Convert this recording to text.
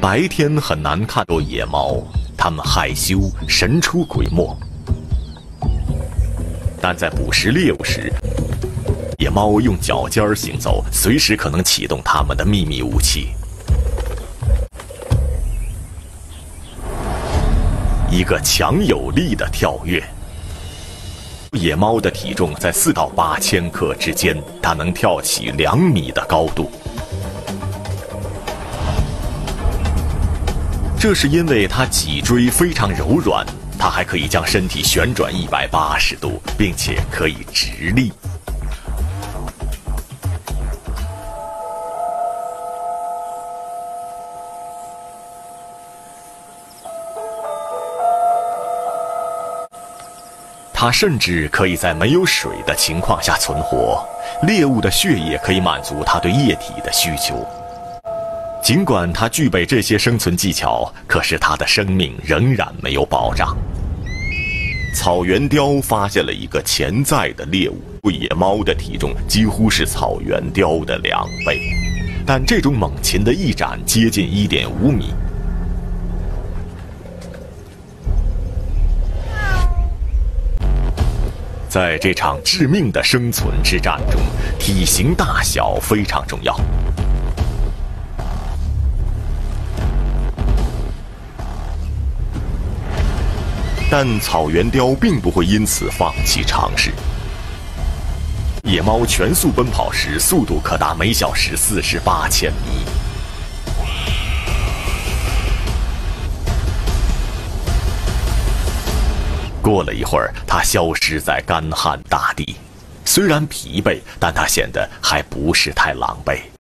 白天很难看到野猫，它们害羞，神出鬼没。但在捕食猎物时，野猫用脚尖行走，随时可能启动它们的秘密武器。一个强有力的跳跃。野猫的体重在四到八千克之间，它能跳起两米的高度。这是因为它脊椎非常柔软，它还可以将身体旋转一百八十度，并且可以直立。它甚至可以在没有水的情况下存活，猎物的血液可以满足它对液体的需求。尽管它具备这些生存技巧，可是它的生命仍然没有保障。草原雕发现了一个潜在的猎物，野猫的体重几乎是草原雕的两倍，但这种猛禽的翼展接近一点五米。在这场致命的生存之战中，体型大小非常重要。但草原雕并不会因此放弃尝试。野猫全速奔跑时，速度可达每小时四十八千米。过了一会儿，它消失在干旱大地。虽然疲惫，但它显得还不是太狼狈。